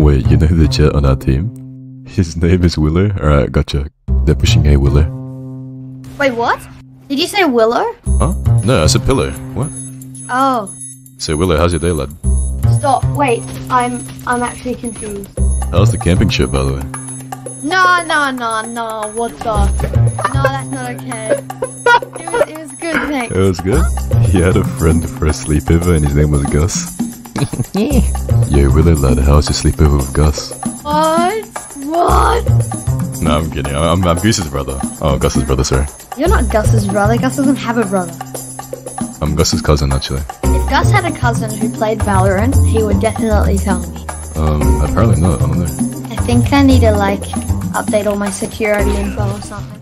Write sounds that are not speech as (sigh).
Wait, you know the Jett on our team? His name is Willow? Alright, gotcha. They're pushing A Willow. Wait, what? Did you say Willow? Huh? No, I said Pillow. What? Oh, So Willow, how's your day, lad? stop. Wait, I'm I'm actually confused. How's the camping trip, by the way? No, no, no, no. What the? No, that's not okay. It was, it was good, thanks. It was good. He had a friend for a sleepover and his name was Gus. (laughs) Yo, really lad, how's your sleepover with Gus? What? What? No, I'm kidding. I'm, I'm Goose's brother. Oh, Gus's brother, sorry. You're not Gus's brother. Gus doesn't have a brother. I'm Gus's cousin, actually. If Gus had a cousin who played Valorant, he would definitely tell me. Um, apparently not. I don't know. I think I need to like update all my security info or something.